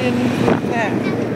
didn't.